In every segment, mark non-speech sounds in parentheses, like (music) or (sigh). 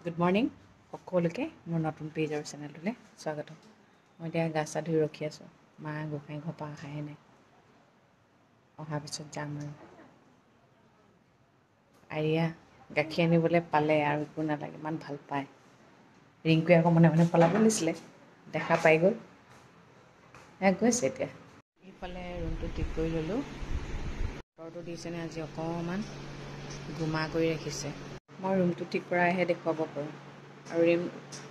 Good morning সকলোকে। মোৰ নতুন পেজ আৰু চেনেলটোলৈ স্বাগতম। মই এতিয়া গা চা ধুই ৰখি আছোঁ। মা গোসাঁই ঘৰৰ পৰা অহাই নাই। অহাৰ পিছত যাম আৰু। আৰিয়া গাখীৰ আনিবলৈ পালে আৰু একো নালাগে ইমান ভাল পায়। ৰিংকুৱে আকৌ মনে মনে পলাব লৈছিলে দেখা পাই গ'ল। গৈছে এতিয়া। ইফালে ৰুমটো ঠিক কৰি ল'লোঁ। বতৰটো দিছেনে আজি অকণমান গোমা কৰি ৰাখিছে। মই ৰুমটো ঠিক কৰাহে দেখুৱাব পাৰোঁ। আৰু ৰিম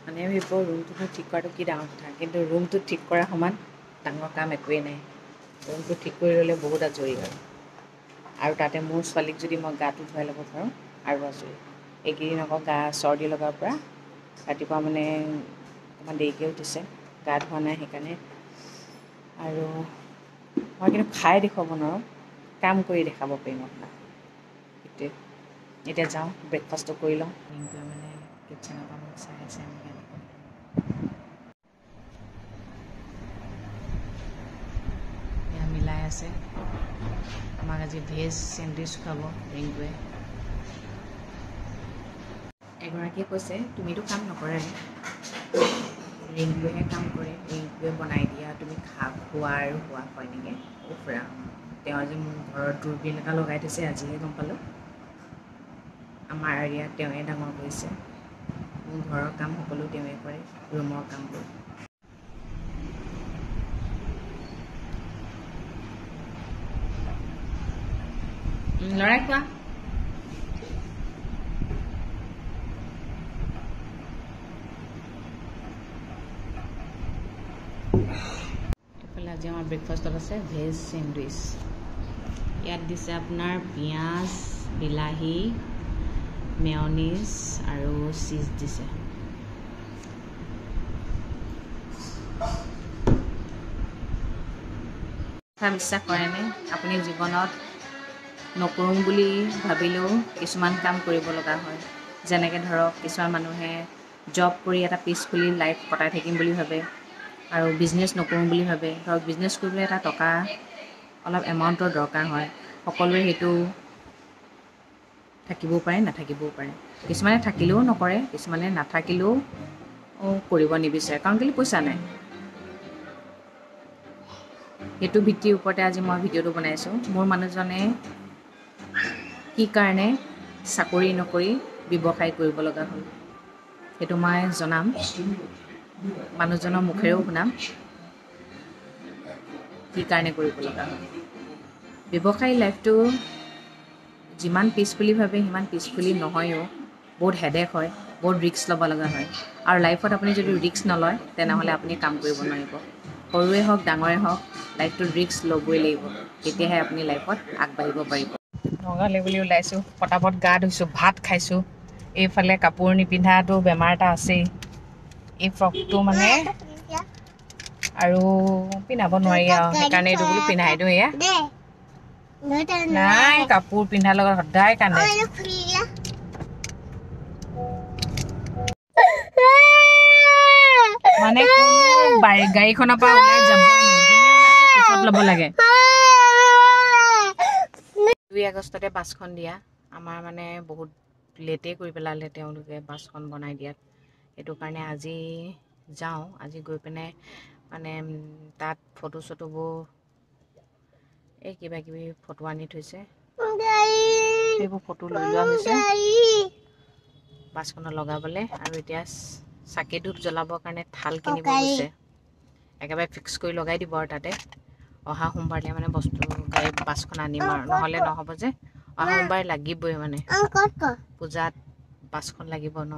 মানে ভাবিব ৰুমটো ঠিক কৰাটো কি ডাঙৰ কথা কিন্তু ৰুমটো ঠিক কৰা সমান ডাঙৰ কাম একোৱেই নাই। ৰুমটো ঠিক কৰি ল'লে বহুত আজৰি আৰু আৰু তাতে মোৰ ছোৱালীক যদি মই গাটো ধুৱাই ল'ব পাৰোঁ আৰু আজৰি। এইকেইদিন আকৌ গা চৰ্দি লগাৰ পৰা ৰাতিপুৱা মানে অকণমান দেৰিকৈ উঠিছে গা ধোৱা নাই সেইকাৰণে। আৰু মই কিন্তু খাই দেখুৱাব নোৱাৰোঁ কাম কৰি দেখাব পাৰিম আপোনাক। সেইটোৱে। এতিয়া যাওঁ ব্ৰেকফাষ্টটো কৰি লওঁ ৰিংকুৱে মানে কিটচেনৰ পৰা মোক চাই আছে এয়া মিলাই আছে আমাক আজি ভেজ চেণ্ডউইচ খুৱাব ৰিংকুৱে এগৰাকীয়ে কৈছে তুমিতো কাম নকৰাই ৰিংকুৱেহে কাম কৰে ৰিংকুৱে বনাই দিয়া তুমি খা খোৱা আৰু খোৱা হয় নেকি উফৰা তেওঁ আজি মোৰ ঘৰত দূৰবীণ এটা লগাই থৈছে আজিহে গম পালোঁ আমাৰ এৰিয়াত তেওঁৱে ডাঙৰ কৰিছে। মোৰ ঘৰৰ কাম সকলো তেওঁৱে কৰে ৰুমৰ কামবোৰ। লৰাই এইফালে আজি আমাৰ ব্ৰেকফাষ্টত আছে ভেজ চেণ্ডউইচ ইয়াত দিছে আপোনাৰ পিঁয়াজ বিলাহী মেয়নিজ আৰু চীজ দিছে কথা বিশ্বাস কৰেনে আপুনি জীৱনত নকৰোঁ বুলি ভাবিলেও কিছুমান কাম কৰিব লগা হয়। যেনেকৈ ধৰক কিছুমান মানুহে জব কৰি এটা পিচফুলি লাইফ কটাই থাকিম বুলি ভাবে আৰু বিজনেছ নকৰোঁ বুলি ভাবে। ধৰক বিজনেছ কৰিবলৈ এটা টকা অলপ এমাউণ্টৰ দৰকাৰ হয়। সকলোৱে সেইটো থাকিবও পাৰে নাথাকিবও পাৰে। কিছুমানে থাকিলেও নকৰে কিছুমানে নাথাকিলেও কৰিব নিবিচাৰে। কাৰণ কেলৈ পইচা নাই? সেইটো ভিত্তিৰ ওপৰতে আজি মই ভিডিঅ'টো বনাইছোঁ মোৰ মানুহজনে কি কাৰণে চাকৰি নকৰি ব্যৱসায় কৰিব লগা হ'ল? সেইটো মই জনাম। মানুহজনৰ মুখেৰেও শুনাম। কি কাৰণে কৰিব লগা হ'ল? ব্যৱসায়ী লাইফটো যিমান পিচফুলি ভাবে সিমান পিচফুলি নহয়ও। বহুত হেডেক হয় বহুত ৰিস্ক ল'ব লগা হয়। আৰু লাইফত আপুনি যদি ৰিস্ক নলয় তেনেহ'লে আপুনি কাম কৰিব নোৱাৰিব। সৰুৱে হওক ডাঙৰে হওক লাইফটোত ৰিস্ক ল'বই লাগিব। তেতিয়াহে আপুনি লাইফত আগবাঢ়িব পাৰিব। নগাঁৱলৈ বুলি ওলাইছোঁ পটাপট গা ধুইছোঁ ভাত খাইছোঁ। এইফালে কাপোৰ নিপিন্ধাটো বেমাৰ এটা আছেই। এই ফ্ৰকটো মানে আৰু পিন্ধাব নোৱাৰি আৰু সেইকাৰণে এইটো বোলো পিন্ধাই দিওঁ এয়া। নাই কাপোৰ পিন্ধাৰ লগত সদায় কান্দে মানে গাড়ীখনৰ পৰা ওলাই যাবই কোচত ল'ব লাগে দুই আগষ্টতে বাছখন দিয়া আমাৰ মানে বহুত লেটেই কৰি পেলালে তেওঁলোকে বাছখন বনাই দিয়াত সেইটো কাৰণে আজি যাওঁ আজি গৈ পিনে মানে তাত ফটো চটোবোৰ এই কিবা কিবি ফটো আনি থৈছে। সেইবোৰ ফটো লৈ লোৱা হৈছে। বাছখনত লগাবলৈ আৰু এতিয়া চাকি ধূপ জ্বলাবৰ কাৰণে থাল কিনিব গৈছে। একেবাৰে ফিক্স কৰি লগাই দিব আৰু তাতে। অহা সোমবাৰলৈ মানে বস্তু গাড়ী বাছখন আনিম আৰু। নহ'লে নহ'ব যে। অহা সোমবাৰ লাগিবই মানে। পূজাত বাছখন লাগিব ন।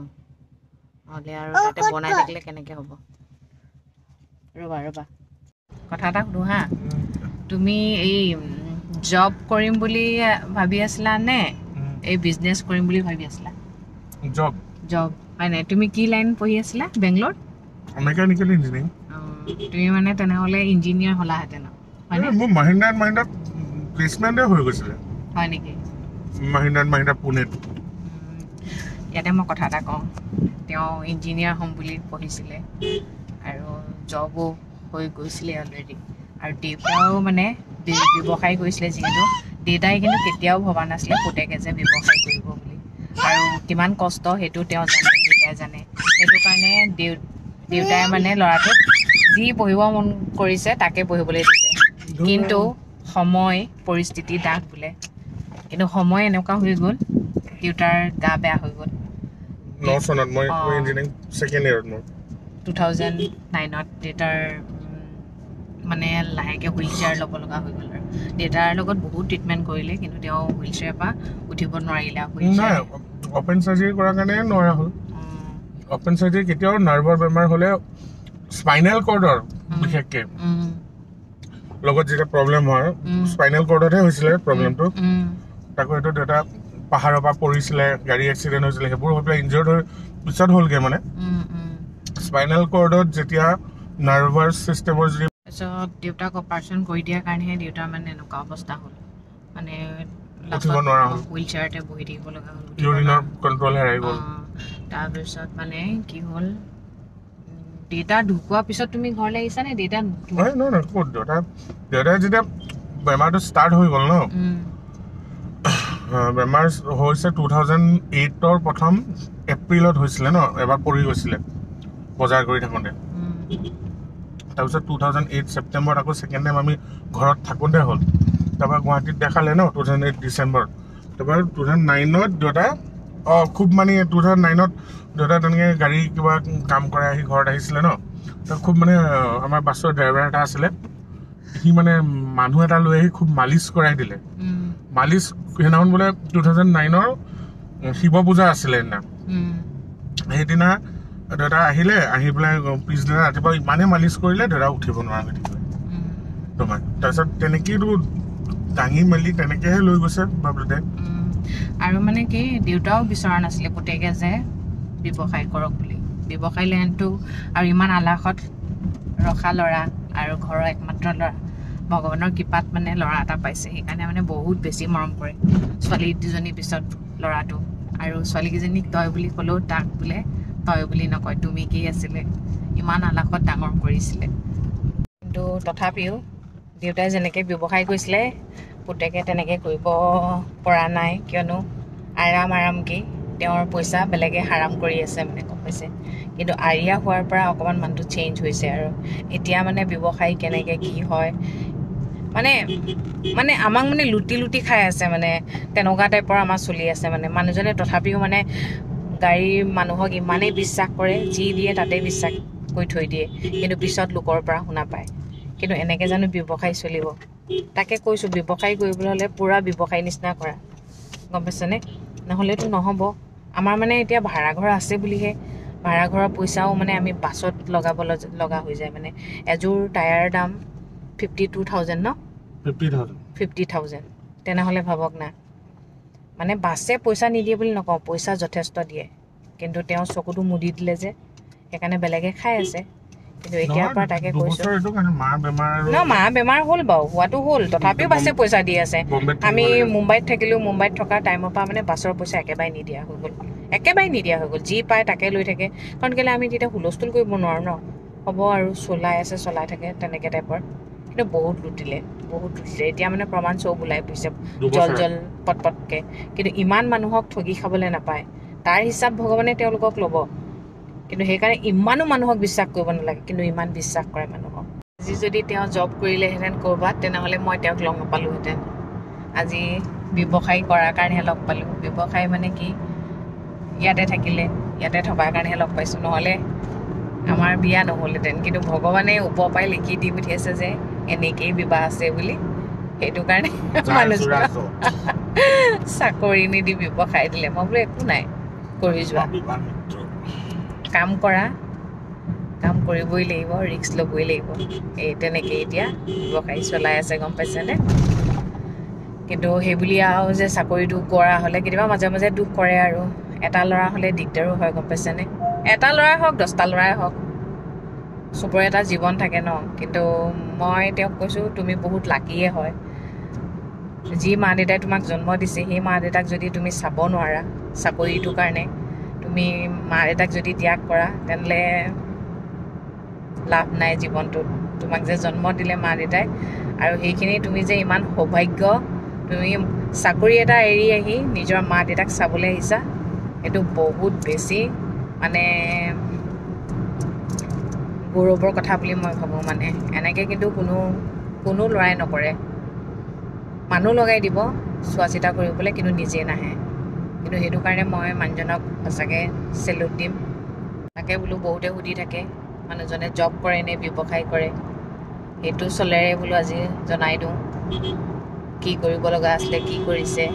নহ'লে আৰু তাতে বনাই থাকিলে কেনেকৈ হ'ব? ৰ'বা ৰ'বা। কথা এটা সুধোঁ হা। তুমি এই জব কৰিম বুলি ভাবি আছিলা নে এই বিজনেছ কৰিম বুলি ভাবি আছিলা? জব জব হয় নাই? তুমি কি লাইন পঢ়ি আছিলা? বেংগলোৰ? মেকানিকেল ইঞ্জিনিয়াৰিং অঁ, তুমি মানে তেনেহ'লে ইঞ্জিনিয়াৰ হ'লাহেঁতেন আৰু, হয়নে মোৰ মাহিন্দ্ৰা এণ্ড মাহিন্দ্ৰা প্লেচমেণ্টে হৈ গৈছিলে। হয় নেকি? মাহিন্দ্ৰা এণ্ড মাহিন্দ্ৰা পুনেত। উম, ইয়াতে মই কথা এটা কওঁ। তেওঁ ইঞ্জিনিয়াৰ হ'ম বুলি পঢ়িছিলে আৰু জবো হৈ গৈছিলে অলৰেডি আৰু দেউতাও মানে ব্য- ব্যৱসায় কৰিছিলে যিহেতু। দেউতাই কিন্তু কেতিয়াও ভবা নাছিলে পুতেকে যে ব্যৱসায় কৰিব বুলি। আৰু কিমান কষ্ট সেইটো তেওঁ জানে দেউতাই জানে। সেইটো কাৰণে দেউ দেউতাই মানে ল'ৰাটোক যি পঢ়িব মন কৰিছে তাকে পঢ়িবলৈ দিছে। কিন্তু সময় পৰিস্থিতি দাস বোলে। কিন্তু সময় এনেকুৱা হৈ গ'ল দেউতাৰ গা বেয়া হৈ গ'ল। ন চনত মই অ। ইঞ্জিনিয়াৰিং ছেকেণ্ড ইয়েৰত মোৰ। টু থাউজেণ্ড নাইনত দেউতাৰ মানে লাহেকৈ হুইল চেয়াৰ ল'ব লগা হৈ গ'ল আৰু। দেউতাৰ লগত বহুত ট্ৰিটমেণ্ট কৰিলে কিন্তু তেওঁ হুইল চেয়াৰৰ পৰা উঠিব নোৱাৰিলে অপেন চাৰ্জাৰী কৰাৰ কাৰণে নোৱাৰা হ'ল। অপেন চাৰ্জাৰী কেতিয়াও নাৰ্ভৰ বেমাৰ হ'লে স্পাইনেল কৰ্ডৰ বিশেষকে। লগত যেতিয়া প্ৰব্লেম হয়। স্পাইনেল কৰ্ডতহে হৈছিলে প্ৰব্লেমটো তাকো এইটো দেউতা পাহাৰৰ পৰা পৰিছিলে গাড়ী এক্সিডেণ্ট হৈছিলে সেইবোৰ হৈ পেলাই ইনজিয়ৰ্ড হৈ পিছত হ'লগে মানে। স্পাইনেল কৰ্ডত যেতিয়া নাৰ্ভাছ চিষ্টেমৰ যদি তাৰপিছত দেউতাক অপাৰেশ্যন কৰি দিয়াৰ কাৰণেহে দেউতাৰ মানে এনেকুৱা অৱস্থা হ'ল। মানে। হুইল চেয়াৰতে বহি থাকিব লগা হ'ল তাৰপিছত মানে কি হ'ল দেউতা ঢুকোৱাৰ পিছত তুমি ঘৰলৈ আহিছা নে দেউতা দেউতাই যেতিয়া বেমাৰটো ষ্টাৰ্ট হৈ গ'ল ন? বেমাৰ হৈছে টু থাউজেণ্ড এইটৰ প্ৰথম এপ্ৰিলত হৈছিলে ন? এবাৰ পৰি গৈছিলে বজাৰ কৰি থাকোঁতে। তাৰপিছত টু থাউজেণ্ড এইট ছেপ্টেম্বৰত আকৌ ছেকেণ্ড টাইম আমি ঘৰত থাকোঁতে হ'ল। তাৰপৰা গুৱাহাটীত দেখালে ন টু থাউজেণ্ড এইট ডিচেম্বৰত তাৰপৰা টু থাউজেণ্ড নাইনত দেউতা অঁ খুব মানে টু থাউজেণ্ড নাইনত দেউতা তেনেকৈ গাড়ী কিবা কাম কৰে আহি ঘৰত আহিছিলে ন। তো খুব মানে আমাৰ বাছৰ ড্ৰাইভাৰ এটা আছিলে। সি মানে মানুহ এটা লৈ আহি খুব মালিচ কৰাই দিলে। মালিচ সেইদিনাখন বোলে টু থাউজেণ্ড নাইনৰ শিৱ পূজা আছিলে সেইদিনা। সেইদিনা দেউতা আহিলে আহি পেলাই পিছদিনা ৰাতিপুৱা ইমানেই মালিচ কৰিলে দেউতা উঠিব নোৱাৰা হৈ থাকিলে। তোমাৰ। তাৰপিছত তেনেকেইতো দাঙি মেলি তেনেকেহে লৈ গৈছে উম। আৰু মানে কি দেউতাও বিচৰা নাছিলে পুতেকে যে ব্যৱসায় কৰক বুলি। ব্যৱসায় লাইনটো আৰু ইমান আলাসত ৰখা ল'ৰা আৰু ঘৰৰ একমাত্ৰ ল'ৰা ভগৱানৰ কৃপাত মানে ল'ৰা এটা পাইছে। সেইকাৰণে মানে বহুত বেছি মৰম কৰে। ছোৱালী দুজনীৰ পিছত ল'ৰাটো। আৰু ছোৱালীকেইজনীক তই বুলি ক'লেও তাক বোলে তই বুলি নকয় তুমি কি আছিলে? ইমান আলাসত ডাঙৰ কৰিছিলে। কিন্তু তথাপিও দেউতাই যেনেকৈ ব্যৱসায় কৰিছিলে পুতেকে তেনেকৈ কৰিব পৰা নাই। কিয়নো আৰাম আৰামকৈ তেওঁৰ পইচা বেলেগে হাৰাম কৰি আছে মানে পাইছে? কিন্তু আৰিয়া হোৱাৰ পৰা অকণমান মানুহটো চেঞ্জ হৈছে আৰু। এতিয়া মানে ব্যৱসায় কেনেকৈ কি হয় মানে মানে আমাক মানে লুটি লুটি খাই আছে মানে তেনেকুৱা টাইপৰ আমাৰ চলি আছে মানে। মানুহজনে তথাপিও মানে গাড়ীৰ মানুহক ইমানেই বিশ্বাস কৰে যি দিয়ে তাতে বিশ্বাস কৰি থৈ দিয়ে। কিন্তু পিছত লোকৰ পৰা শুনা পায়। কিন্তু এনেকৈ জানো ব্যৱসায় চলিব। তাকে কৈছোঁ ব্যৱসায় কৰিবলৈ হ'লে পূৰা ব্যৱসায় নিচিনা কৰা। গম পাইছেনে? নহ'লেতো নহ'ব। আমাৰ মানে এতিয়া ভাড়াঘৰ আছে বুলিহে। ভাড়াঘৰৰ পইচাও মানে আমি বাছত লগাব লগা হৈ যায় মানে। এযোৰ টায়াৰ দাম ফিফটি টু থাউজেণ্ড ন? ফিফটি থাউজেণ্ড ফিফটি থাউজেণ্ড তেনেহ'লে ভাবক না। মানে বাছে পইচা নিদিয়ে বুলি নকওঁ পইচা যথেষ্ট দিয়ে। কিন্তু তেওঁ চকুটো মুদি দিলে যে সেইকাৰণে বেলেগে খাই আছে। কিন্তু এতিয়াৰ পৰা তাকে কৈছোঁ। ন মা বেমাৰ হ'ল বাৰু হোৱাটো হ'ল। তথাপিও বাছে পইচা দি আছে। আমি। মুম্বাইত থাকিলেও মুম্বাইত থকা টাইমৰ পৰা মানে বাছৰ পইচা একেবাৰে নিদিয়া হৈ গ'ল। একেবাৰে নিদিয়া হৈ গ'ল। যি পায় তাকে লৈ থাকে। কাৰণ কেলৈ আমি তেতিয়া হুলস্থুল কৰিব নোৱাৰোঁ ন? হ'ব আৰু চলাই আছে চলাই থাকে তেনেকৈ টাইপৰ কিন্তু বহুত লুটিলে বহুত লুটিলে এতিয়া মানে প্ৰমাণ চব ওলাই পৰিছে। জল জল পট পটকৈ। কিন্তু ইমান মানুহক ঠগি খাবলৈ নাপায়। তাৰ হিচাপ ভগৱানে তেওঁলোকক ল'ব। কিন্তু সেইকাৰণে ইমানো মানুহক বিশ্বাস কৰিব নালাগে। কিন্তু ইমান বিশ্বাস কৰে মানুহক। আজি যদি তেওঁ জব কৰিলেহেঁতেন ক'ৰবাত তেনেহ'লে মই তেওঁক লগ নাপালোঁহেঁতেন। আজি ব্যৱসায় কৰাৰ কাৰণেহে লগ পালোঁ। ব্যৱসায় মানে কি? ইয়াতে থাকিলে। ইয়াতে থকাৰ কাৰণেহে লগ পাইছোঁ। নহ'লে আমাৰ বিয়া নহ'লহেঁতেন। কিন্তু ভগৱানে ওপৰৰ পৰাই লিখি দি পঠিয়াইছে যে এনেকেই বিবাহ আছে বুলি। সেইটো কাৰণে (laughs) মানুহজনক (laughs) চাকৰি নিদি ব্যৱসায় দিলে। মই বোলো একো নাই কৰি যোৱা। কাম কৰা কাম কৰিবই লাগিব ৰিস্ক ল'বই লাগিব। এই তেনেকৈ এতিয়া ব্যৱসায়ী চলাই আছে গম পাইছেনে? কিন্তু সেইবুলি আৰু যে চাকৰিটো কৰা হ'লে কেতিয়াবা মাজে মাজে দুখ কৰে আৰু। এটা ল'ৰা হ'লে দিগদাৰো হয় গম পাইছেনে? এটা ল'ৰাই হওক দহটা ল'ৰাই হওক চবৰে এটা জীৱন থাকে ন। কিন্তু মই তেওঁক কৈছোঁ তুমি বহুত লাকিয়ে হয়। যি মা দেউতাই তোমাক জন্ম দিছে সেই মা দেউতাক যদি তুমি চাব নোৱাৰা চাকৰিটোৰ কাৰণে তুমি মা দেউতাক যদি ত্যাগ কৰা তেনেহ'লে লাভ নাই জীৱনটোত। তোমাক যে জন্ম দিলে মা দেউতাই আৰু সেইখিনি তুমি যে ইমান সৌভাগ্য তুমি চাকৰি এটা এৰি আহি নিজৰ মা দেউতাক চাবলৈ আহিছা এইটো বহুত বেছি মানে গৌৰৱৰ কথা বুলি মই ভাবোঁ মানে। এনেকৈ কিন্তু কোনো কোনো ল'ৰাই নকৰে। মানুহ লগাই দিব চোৱা চিতা কৰিবলৈ কিন্তু নিজে নাহে। কিন্তু সেইটো কাৰণে মই মানুহজনক সঁচাকৈ চেলুট দিম। তাকে বোলো বহুতে সুধি থাকে মানুহজনে জব কৰে নে ব্যৱসায় কৰে? সেইটো চলেৰে বোলো আজি জনাই দিওঁ। কি কৰিব লগা আছিলে কি কৰিছে?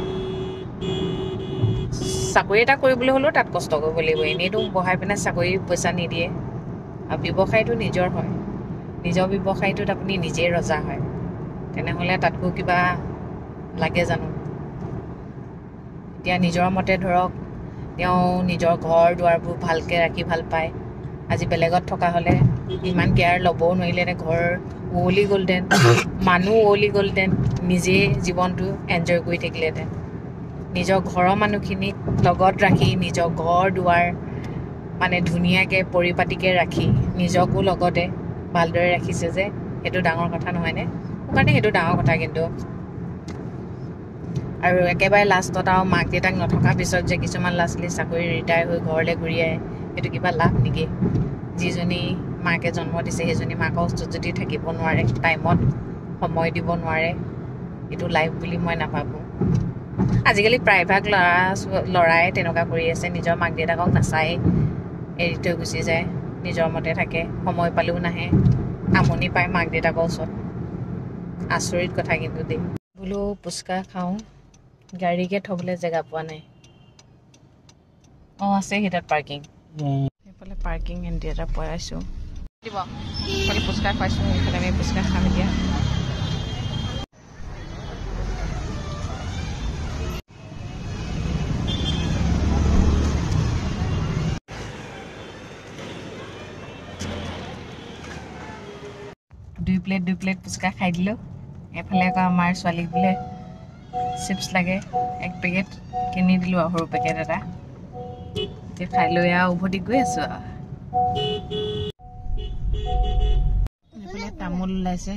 চাকৰি এটা কৰিবলৈ হ'লেও তাত কষ্ট কৰিব লাগিব। এনেইতো বহাই পিনে চাকৰি পইচা নিদিয়ে। আৰু ব্যৱসায়টো নিজৰ হয়। নিজৰ ব্যৱসায়টোত আপুনি নিজেই ৰজা হয়। তেনেহ'লে তাতকৈ কিবা লাগে জানো? এতিয়া নিজৰ মতে ধৰক তেওঁ নিজৰ ঘৰ দুৱাৰবোৰ ভালকৈ ৰাখি ভাল পায়। আজি বেলেগত থকা হ'লে ইমান কেয়াৰ ল'বও নোৱাৰিলেহেঁতেন ঘৰ উৱলি গ'লহেঁতেন। মানুহ উৱলি গ'লহেঁতেন। নিজেই জীৱনটো এনজয় কৰি থাকিলেহেঁতেন। নিজৰ ঘৰৰ মানুহখিনিক লগত ৰাখি নিজৰ ঘৰ দুৱাৰ মানে ধুনীয়াকৈ পৰিপাটিকৈ ৰাখি নিজকো লগতে ভালদৰে ৰাখিছে যে সেইটো ডাঙৰ কথা নহয়নে মোৰ কাৰণে সেইটো ডাঙৰ কথা কিন্তু। আৰু একেবাৰে লাষ্টত আৰু মাক দেউতাক নথকাৰ পিছত যে কিছুমান ল'ৰা ছোৱালী চাকৰি ৰিটায়াৰ হৈ ঘৰলৈ ঘূৰি আহে সেইটো কিবা লাভ নেকি? যিজনী মাকে জন্ম দিছে সেইজনী মাকৰ ওচৰত যদি থাকিব নোৱাৰে টাইমত সময় দিব নোৱাৰে এইটো লাইফ বুলি মই নাভাবোঁ। আজিকালি প্ৰায়ভাগ ল'ৰা ল'ৰাই তেনেকুৱা কৰি আছে নিজৰ মাক দেউতাকক নাচায় এৰি থৈ গুচি যায় নিজৰ মতে থাকে সময় পালেও নাহে আমনি পায় মাক দেউতাকৰ ওচৰত। আচৰিত কথা কিন্তু দেই। বোলো পুচকা খাওঁ গাড়ীকে থ'বলৈ জেগা পোৱা নাই। অঁ আছে সেই তাত পাৰ্কিং। সেইফালে পাৰ্কিং এণ্টি এটা পৰাইছোঁ দিব। সেইফালে খুৱাইছোঁ সেইফালে আমি পুচকা খাম এতিয়া। প্লেট দুই প্লেট পুচকা খাই দিলোঁ। এফালে আকৌ আমাৰ ছোৱালীক বোলে চিপছ লাগে এক পেকেট কিনি দিলোঁ আৰু সৰু পেকেট এটা। এতিয়া খাই লৈ আৰু উভতি গৈ আছোঁ আৰু। এইফালে তামোল ওলাইছে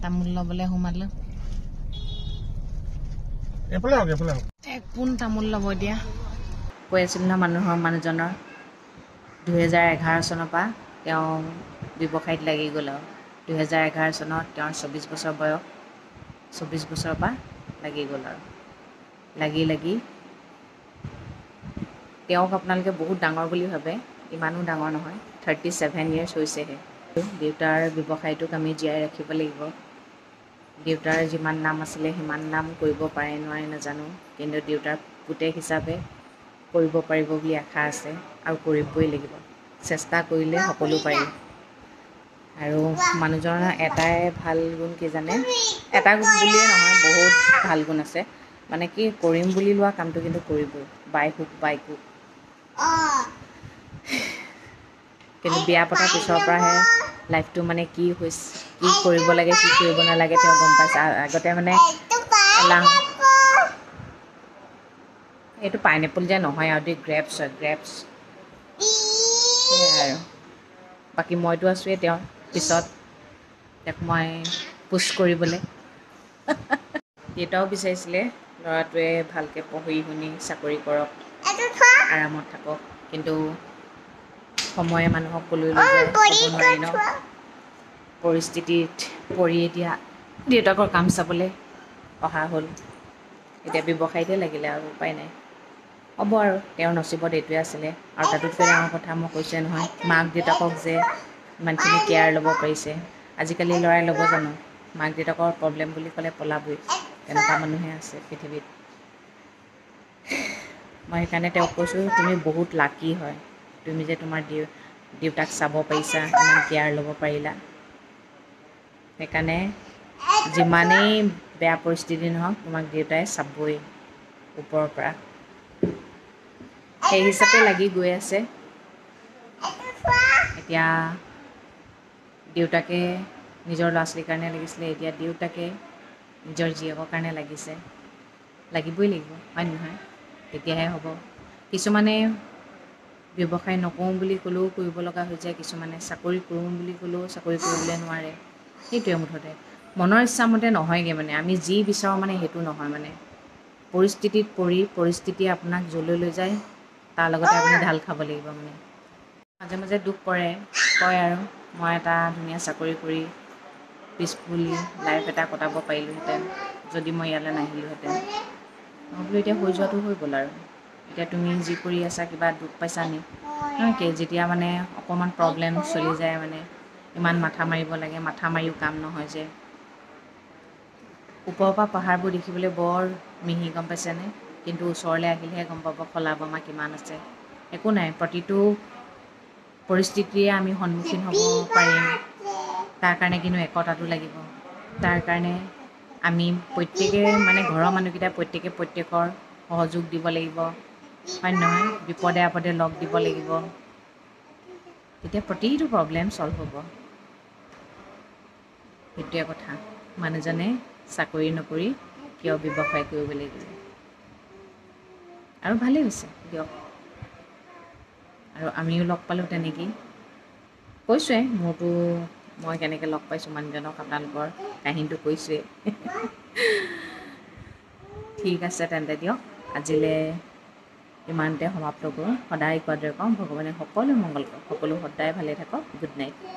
তামোল ল'বলৈ সোমালোঁ। এক পোন তামোল ল'ব এতিয়া। কৈ আছিল ন মানুহৰ মানুহজনৰ। দুহেজাৰ এঘাৰ চনৰ পৰা তেওঁ ব্যৱসায়ত লাগি গ'ল আৰু। দুহেজাৰ এঘাৰ চনত তেওঁৰ চৌবিছ বছৰ বয়স। চৌবিছ বছৰৰ পৰা লাগি গ'ল আৰু। লাগি লাগি তেওঁক আপোনালোকে বহুত ডাঙৰ বুলি ভাবে। ইমানো ডাঙৰ নহয় থাৰ্টি ছেভেন ইয়েৰ্ছ হৈছেহে। দেউতাৰ ব্যৱসায়টোক আমি জীয়াই ৰাখিব লাগিব। দেউতাৰ যিমান নাম আছিলে সিমান নাম কৰিব পাৰে নোৱাৰে নাজানো। কিন্তু দেউতাৰ পুতেক হিচাপে কৰিব পাৰিব বুলি আশা আছে আৰু কৰিবই লাগিব। চেষ্টা কৰিলে সকলো পাৰি। আৰু মানুহজনৰ এটাই ভাল গুণ কি জানে? এটা গুণ বুলিয়ে নহয় বহুত ভাল গুণ আছে। মানে কি কৰিম বুলি লোৱা কামটো কিন্তু কৰিবই বাই হোক বাইক হোক কিন্তু বিয়া পতাৰ পিছৰ পৰাহে লাইফটো মানে কি হৈছে কি কৰিব লাগে কি কৰিব নালাগে তেওঁ গম পাইছে। আগতে মানে এইটো পাইনএপল যে নহয় আৰু দেই গ্ৰেপছ হয় গ্ৰেপছ। সেয়াই আৰু। বাকী মইতো আছোঁৱেই তেওঁৰ পিছত তেওঁক মই পুছ কৰিবলৈ। (laughs) দেউতাও বিচাৰিছিলে ল'ৰাটোৱে ভালকৈ পঢ়ি শুনি চাকৰি কৰক আৰামত থাকক কিন্তু সময়ে মানুহক কলৈ ন? পৰিস্থিতিত পৰি এতিয়া দেউতাকৰ কাম চাবলৈ অহা হ'ল। এতিয়া ব্যৱসায়তে লাগিলে আৰু উপায় নাই। হ'ব আৰু তেওঁৰ নচিবত এইটোৱে আছিলে। আৰু তাতোতকৈ ডাঙৰ কথা মই কৈছোৱে নহয় মাক দেউতাকক যে ইমানখিনি কেয়াৰ ল'ব পাৰিছে। আজিকালি ল'ৰাই ল'ব জানো মাক দেউতাকৰ প্ৰব্লেম বুলি ক'লে পলাবই তেনেকুৱা মানুহে আছে পৃথিৱীত। মই সেইকাৰণে তেওঁক কৈছোঁ তুমি বহুত লাকি হয়। তুমি যে তোমাৰ দেউ দেউতাক চাব পাৰিছা ইমান কেয়াৰ ল'ব পাৰিলা। সেইকাৰণে যিমানেই বেয়া পৰিস্থিতি নহওক তোমাক দেউতাই চাবই ওপৰৰ পৰা। সেই হিচাপে লাগি গৈ আছে। এতিয়া দেউতাকে নিজৰ ল'ৰা ছোৱালীৰ কাৰণে লাগিছিলে এতিয়া দেউতাকে নিজৰ জীয়েকৰ কাৰণে লাগিছে। লাগিবই লাগিব হয় নহয়? তেতিয়াহে হ'ব। কিছুমানে ব্যৱসায় নকৰোঁ বুলি ক'লেও কৰিব লগা হৈ যায় কিছুমানে চাকৰি কৰোঁ বুলি ক'লেও চাকৰি কৰিবলৈ নোৱাৰে। সেইটোৱে মুঠতে। মনৰ ইচ্ছামতে নহয়গৈ মানে। আমি যি বিচাৰোঁ মানে সেইটো নহয় মানে। পৰিস্থিতিত পৰি পৰিস্থিতিয়ে আপোনাক য'লৈ লৈ যায় তাৰ লগতে আপুনি ঢাল খাব লাগিব মানে। মাজে মাজে দুখ পৰে কয় আৰু। মই এটা ধুনীয়া চাকৰি কৰি পিচফুলি লাইফ এটা কটাব পাৰিলোঁহেঁতেন যদি মই ইয়ালৈ নাহিলোঁহেঁতেন। মই বোলো এতিয়া হৈ যোৱাটো হৈ গ'ল আৰু। এতিয়া তুমি যি কৰি আছা কিবা দুখ পাইছা নি? নহয় যেতিয়া মানে অকণমান প্ৰব্লেম চলি যায় মানে ইমান মাথা মাৰিব লাগে মাথা মাৰিও কাম নহয় যে। ওপৰৰ পৰা পাহাৰবোৰ দেখিবলৈ বৰ মিহি গম পাইছেনে? কিন্তু ওচৰলৈ আহিলেহে গম পাব খলা বমা কিমান আছে। একো নাই প্ৰতিটো পৰিস্থিতিয়ে আমি সন্মুখীন হ'ব পাৰিম। তাৰ কাৰণে কিন্তু একতাটো লাগিব। তাৰ কাৰণে আমি প্ৰত্যেকে মানে ঘৰৰ মানুহকেইটা প্ৰত্যেকে প্ৰত্যেকৰ সহযোগ দিব লাগিব। হয় নহয়? বিপদে আপদে লগ দিব লাগিব। তেতিয়া প্ৰতিটো প্ৰব্লেম ছল্ভ হ'ব। সেইটোৱে কথা। মানুহজনে চাকৰি নকৰি কিয় ব্যৱসায় কৰিব লাগিব? আৰু ভালেই হৈছে দিয়ক। আৰু আমিও লগ পালোঁ তেনেকেই। কৈছোঁৱে মোৰতো মই কেনেকৈ লগ পাইছোঁ মানুহজনক আপোনালোকৰ কাহিনীটো কৈছোঁৱেই ঠিক আছে তেন্তে দিয়ক আজিলৈ ইমানতে সমাপ্ত কৰোঁ। সদায় কোৱাৰ দৰে কওঁ ভগৱানে সকলো মংগল কৰক সকলো সদায় ভালে থাকক গুড নাইট।